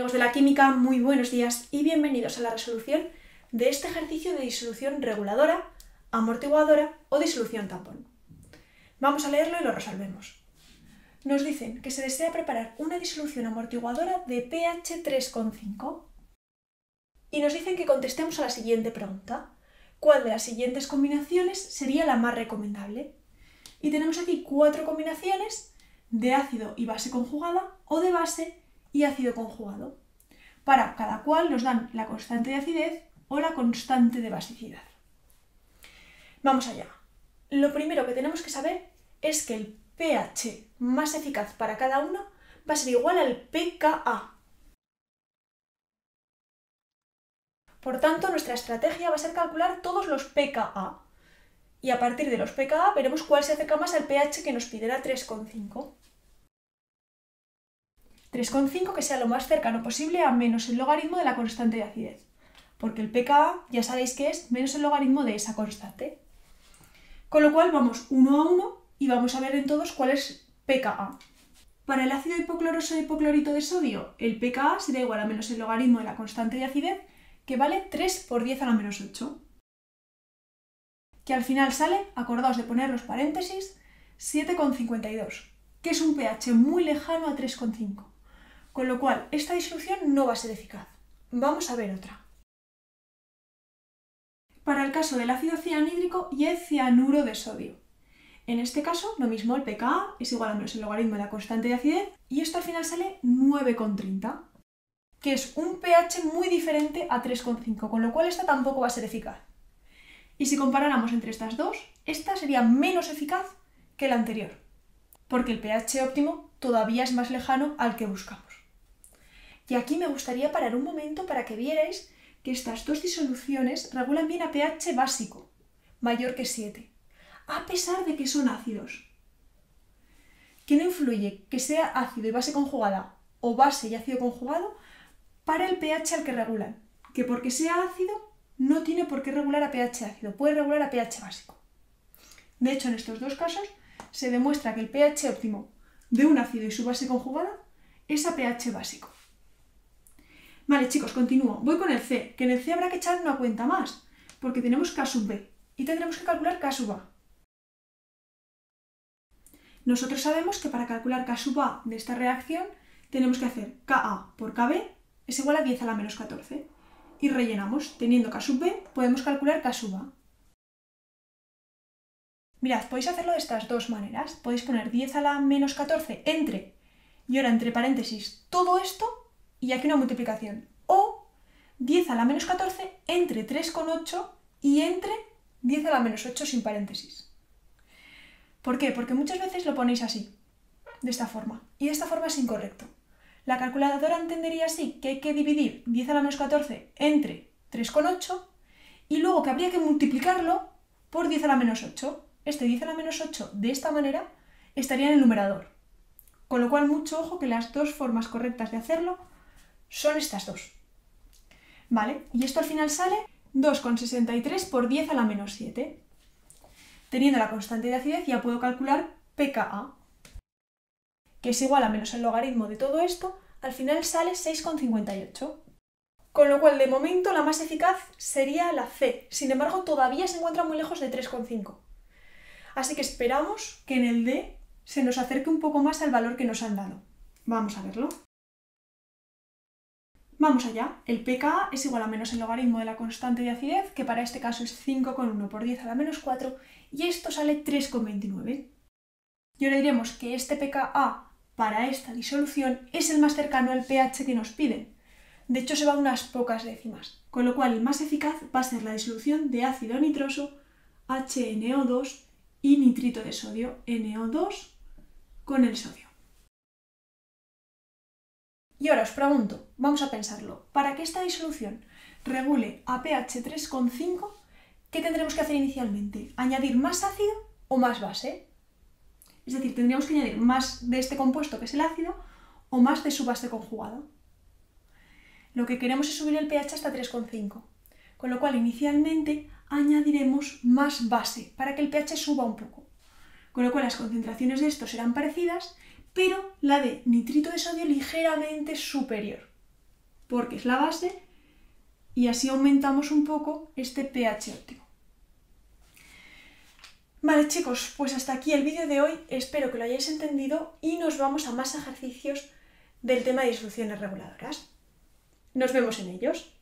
amigos de la química, muy buenos días y bienvenidos a la resolución de este ejercicio de disolución reguladora, amortiguadora o disolución tampón. Vamos a leerlo y lo resolvemos. Nos dicen que se desea preparar una disolución amortiguadora de pH 3,5 y nos dicen que contestemos a la siguiente pregunta. ¿Cuál de las siguientes combinaciones sería la más recomendable? Y tenemos aquí cuatro combinaciones de ácido y base conjugada o de base y ácido conjugado. Para cada cual nos dan la constante de acidez o la constante de basicidad. Vamos allá. Lo primero que tenemos que saber es que el pH más eficaz para cada uno va a ser igual al pKa. Por tanto, nuestra estrategia va a ser calcular todos los pKa. Y a partir de los pKa veremos cuál se acerca más al pH que nos pidiera 3,5. 3,5 que sea lo más cercano posible a menos el logaritmo de la constante de acidez, porque el pKa ya sabéis que es menos el logaritmo de esa constante. Con lo cual vamos uno a uno y vamos a ver en todos cuál es pKa. Para el ácido hipocloroso e hipoclorito de sodio, el pKa será igual a menos el logaritmo de la constante de acidez, que vale 3 por 10 a la menos 8. Que al final sale, acordaos de poner los paréntesis, 7,52, que es un pH muy lejano a 3,5. Con lo cual, esta disolución no va a ser eficaz. Vamos a ver otra. Para el caso del ácido cianhídrico y el cianuro de sodio. En este caso, lo mismo, el pKa es igual a menos el logaritmo de la constante de acidez y esto al final sale 9,30, que es un pH muy diferente a 3,5, con lo cual esta tampoco va a ser eficaz. Y si comparáramos entre estas dos, esta sería menos eficaz que la anterior, porque el pH óptimo todavía es más lejano al que buscamos. Y aquí me gustaría parar un momento para que vierais que estas dos disoluciones regulan bien a pH básico, mayor que 7, a pesar de que son ácidos. ¿Qué no influye que sea ácido y base conjugada o base y ácido conjugado para el pH al que regulan? Que porque sea ácido no tiene por qué regular a pH ácido, puede regular a pH básico. De hecho, en estos dos casos se demuestra que el pH óptimo de un ácido y su base conjugada es a pH básico. Vale, chicos, continúo. Voy con el C, que en el C habrá que echar una cuenta más, porque tenemos K sub B y tendremos que calcular K sub A. Nosotros sabemos que para calcular K sub A de esta reacción tenemos que hacer Ka por Kb es igual a 10 a la menos 14. Y rellenamos. Teniendo K sub B, podemos calcular K sub A. Mirad, podéis hacerlo de estas dos maneras. Podéis poner 10 a la menos 14 entre, y ahora entre paréntesis, todo esto y aquí una multiplicación. O 10 a la menos 14 entre 3,8 y entre 10 a la menos 8 sin paréntesis. ¿Por qué? Porque muchas veces lo ponéis así, de esta forma, y de esta forma es incorrecto. La calculadora entendería así que hay que dividir 10 a la menos 14 entre 3,8 y luego que habría que multiplicarlo por 10 a la menos 8. Este 10 a la menos 8 de esta manera estaría en el numerador. Con lo cual, mucho ojo que las dos formas correctas de hacerlo son estas dos. ¿Vale? Y esto al final sale 2,63 por 10 a la menos 7. Teniendo la constante de acidez ya puedo calcular pKa, que es igual a menos el logaritmo de todo esto, al final sale 6,58. Con lo cual, de momento, la más eficaz sería la C. Sin embargo, todavía se encuentra muy lejos de 3,5. Así que esperamos que en el D se nos acerque un poco más al valor que nos han dado. Vamos a verlo. Vamos allá, el pKa es igual a menos el logaritmo de la constante de acidez, que para este caso es 5,1 por 10 a la menos 4, y esto sale 3,29. Y ahora diremos que este pKa para esta disolución es el más cercano al pH que nos piden. De hecho, se va unas pocas décimas, con lo cual el más eficaz va a ser la disolución de ácido nitroso, HNO2 y nitrito de sodio, NO2, con el sodio. Y ahora os pregunto, vamos a pensarlo, para que esta disolución regule a pH 3,5, ¿qué tendremos que hacer inicialmente? ¿Añadir más ácido o más base? Es decir, tendríamos que añadir más de este compuesto que es el ácido o más de su base conjugada. Lo que queremos es subir el pH hasta 3,5, con lo cual inicialmente añadiremos más base para que el pH suba un poco. Con lo cual las concentraciones de estos serán parecidas pero la de nitrito de sodio ligeramente superior. porque es la base, y así aumentamos un poco este pH óptimo. Vale chicos, pues hasta aquí el vídeo de hoy, espero que lo hayáis entendido y nos vamos a más ejercicios del tema de disoluciones reguladoras. Nos vemos en ellos.